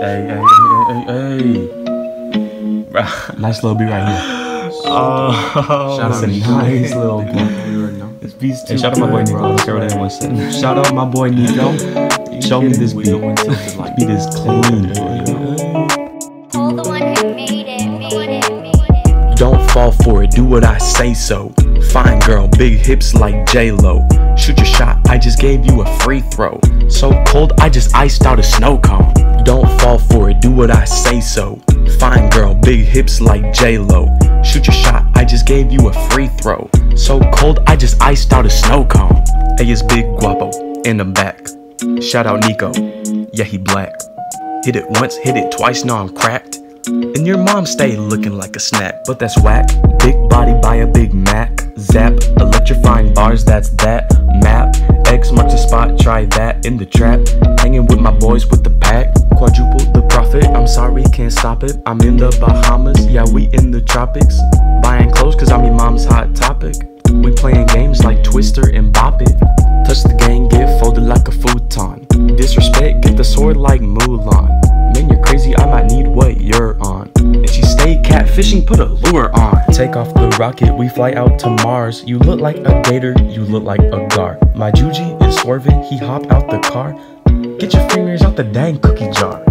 Hey, hey, hey, hey, hey. nice little beat right here. Oh, Shout out to nice little beat. This beat's too Hey, shout out my boy Nico. Let's hear what anyone said. Shout out my boy Nico. Show me this beat. This beat is clean. One. Don't fall for it, do what I say so. Fine girl, big hips like J-Lo. Shoot your shot, I just gave you a free throw. So cold, I just iced out a snow cone. Don't fall for it, do what I say so. Fine girl, big hips like J-Lo. Shoot your shot, I just gave you a free throw. So cold, I just iced out a snow cone. Hey, it's Big Guapo in the back. Shout out Nico, yeah, he black. Hit it once, hit it twice, now I'm cracked. And your mom stay looking like a snack, but that's whack. Big body by a Big Mac. Zap, electrifying bars, that's that. Map, try that in the trap. Hanging with my boys with the pack. Quadruple the profit, I'm sorry, can't stop it. I'm in the Bahamas, yeah, we in the tropics. Buying clothes cause I'm your mom's hot topic. We playing games like Twister and Bop It. Touch the gang, get folded like a futon. Disrespect, get the sword like Mulan. Man, you're crazy, I might need what you're on. And she stay catfishing, put a lure on. Take off the rocket, we fly out to Mars. You look like a gator, you look like a gar. My Juji is swerving, he hop out the car. Get your fingers out the dang cookie jar.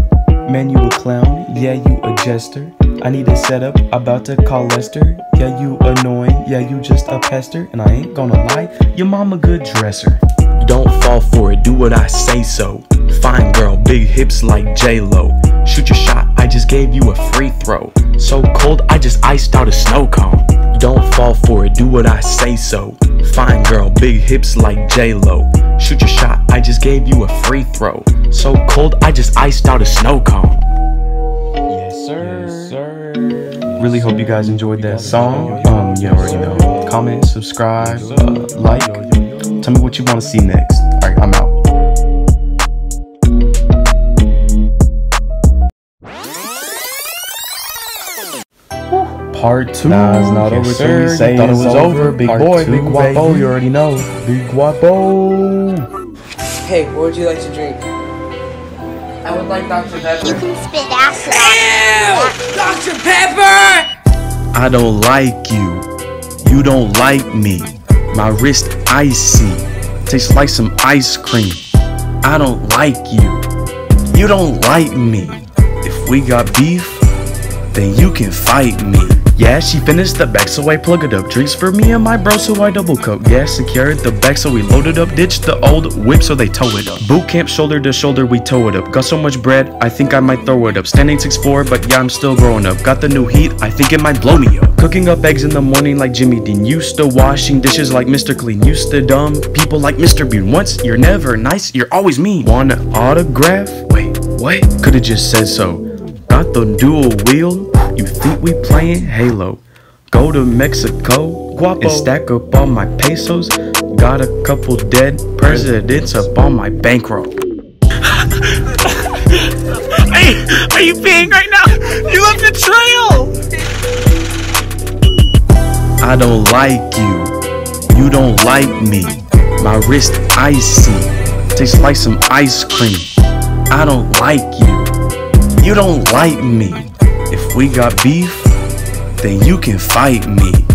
Man, you a clown, yeah, you a jester. I need a setup, about to call Lester. Yeah, you annoying, yeah, you just a pester. And I ain't gonna lie, your mom a good dresser. Don't fall for it, do what I say so. Fine girl, big hips like J-Lo. Shoot your shot, gave you a free throw. So cold, I just iced out a snow cone. Don't fall for it, do what I say so. Fine girl, big hips like J-Lo. Shoot your shot, I just gave you a free throw. So cold, I just iced out a snow cone. Yes, sir. Yes, sir. Really hope you guys enjoyed that song. Um, you already know. Comment, subscribe, uh, like. Tell me what you want to see next. Part two. Nah, it's not Yes, over sir. we say You thought it was over. over. Big Part boy, two, big guapo. baby. You already know. Big guapo. Hey, what would you like to drink? I would like Dr. Pepper. You can spit acid on Dr. Pepper! I don't like you. You don't like me. My wrist icy. Tastes like some ice cream. I don't like you. You don't like me. If we got beef, then you can fight me. Yeah, she finished the back, so I plug it up. Drinks for me and my bro, so I double cup. Yeah, secured the back, so we loaded up. Ditched the old whip, so they tow it up. Boot camp, shoulder to shoulder, we tow it up. Got so much bread, I think I might throw it up. Standing 6'4, but yeah, I'm still growing up. Got the new heat, I think it might blow me up. Cooking up eggs in the morning like Jimmy Dean. Used to washing dishes like Mr. Clean. Used to dumb people like Mr. Bean. Once you're never nice, you're always mean. Want an autograph? Wait, what? Could've just said so. Got the dual wheel. You think we playing Halo? Go to Mexico Guapo. and stack up all my pesos. Got a couple dead presidents up on my bankroll. hey, are you peeing right now? You left a trail. I don't like you. You don't like me. My wrist icy. Tastes like some ice cream. I don't like you. You don't like me. We got beef, then you can fight me.